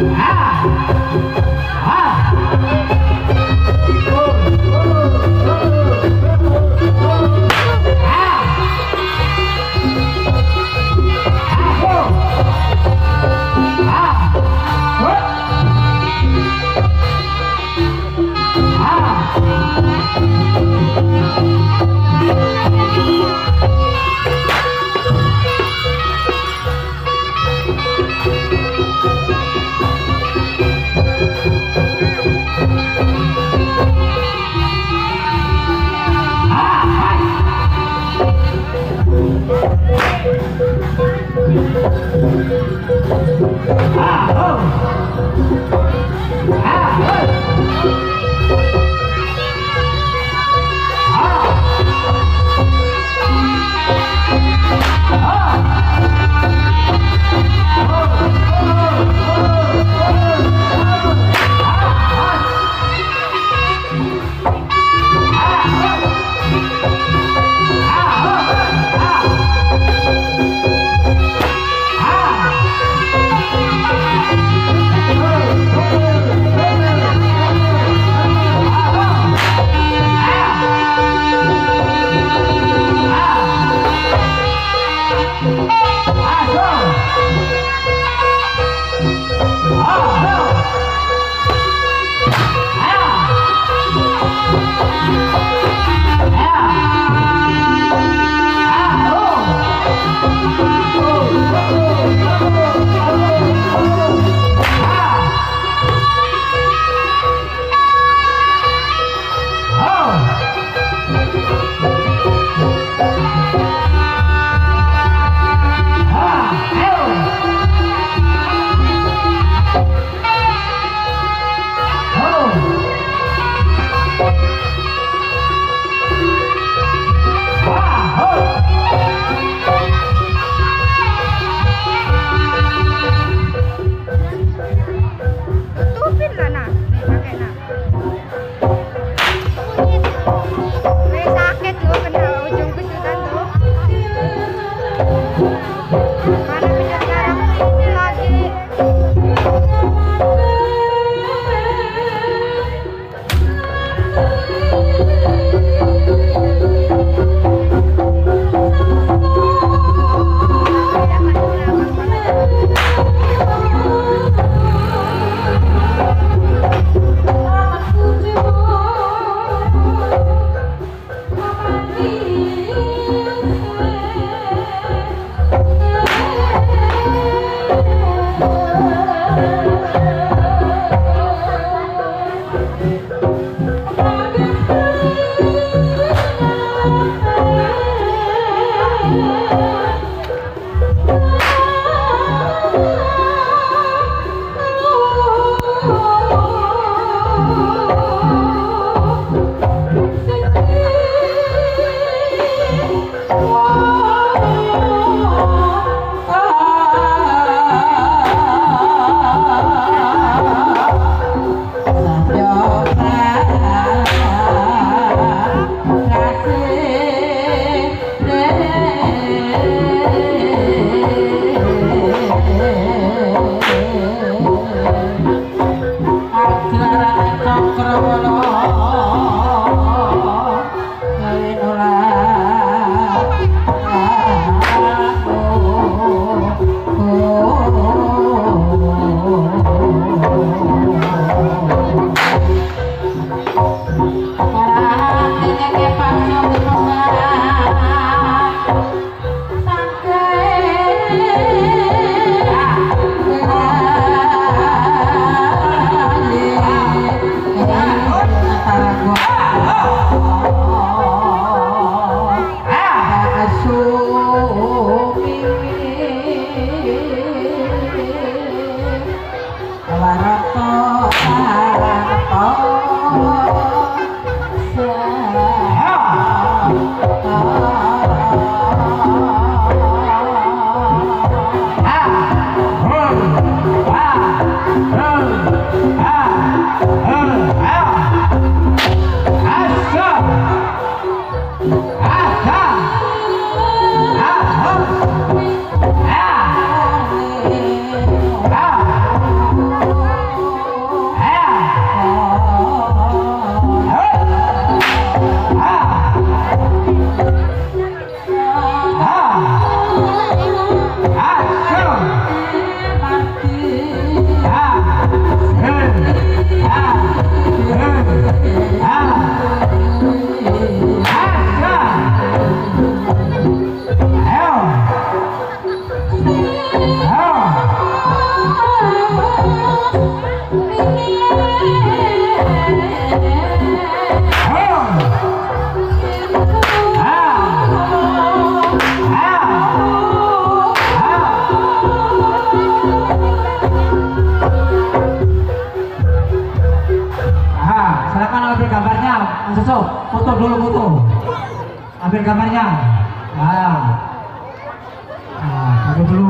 Ah! Ah! Silakan ambil gambarnya. Mas Suso foto dulu foto. Ambil gambarnya. Nah, nah foto dulu